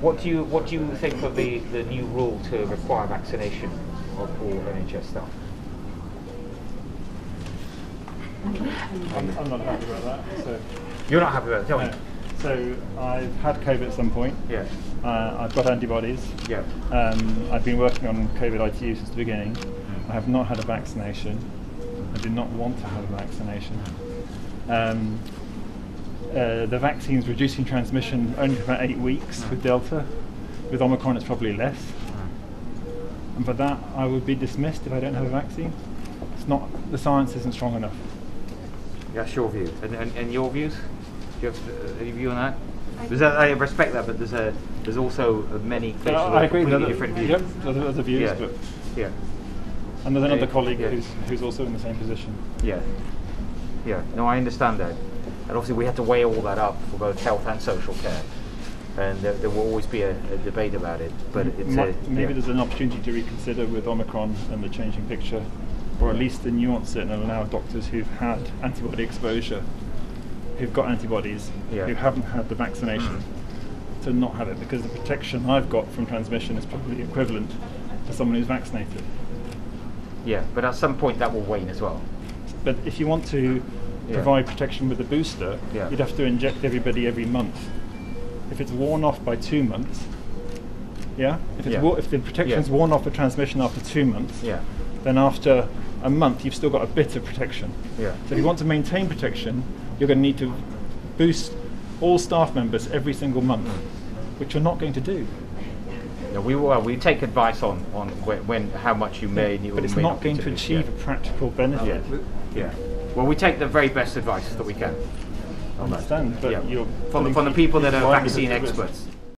What do you what do you think of the, the new rule to require vaccination of all NHS staff? I'm, I'm not happy about that. So, You're not happy about it, tell no. me. so I've had COVID at some point. Yeah. Uh, I've got antibodies. Yeah. Um, I've been working on COVID ITU since the beginning. I have not had a vaccination. I do not want to have a vaccination. Um, uh, the vaccine's reducing transmission only for about eight weeks Mm. with Delta. With Omicron, it's probably less. And for that, I would be dismissed if I don't have a vaccine. It's not the science isn't strong enough. That's your view. And, and, and your views? Do you have uh, any view on that? There's a, I respect that, but there's a there's also uh, many But clinicians I, agree with completely other, different views. yep, other, other views, Yeah. but Yeah. and there's another Yeah, colleague yeah. who's who's also in the same position. Yeah. Yeah. No, I understand that. And obviously we have to weigh all that up for both health and social care. And there, there will always be a, a debate about it. But it's a, maybe yeah. there's an opportunity to reconsider with Omicron and the changing picture, or at least to nuance it and allow doctors who've had antibody exposure, who've got antibodies, Yeah. who haven't had the vaccination, mm. to not have it because the protection I've got from transmission is probably equivalent to someone who's vaccinated. Yeah, but at some point that will wane as well. But if you want to Yeah. provide protection with a booster, Yeah. you'd have to inject everybody every month. If it's worn off by two months, yeah, if it's Yeah. wo- if the protection's worn off for transmission after two months, Yeah. then after a month you've still got a bit of protection. Yeah. So if you want to maintain protection, you're going to need to boost all staff members every single month, which you're not going to do. We will. We take advice on on when, when how much you may. or but it's not going to achieve Yeah. a practical benefit. Yeah. yeah. Well, we take the very best advice that we can. I understand, but Yeah. you're from, from the people that are vaccine experts.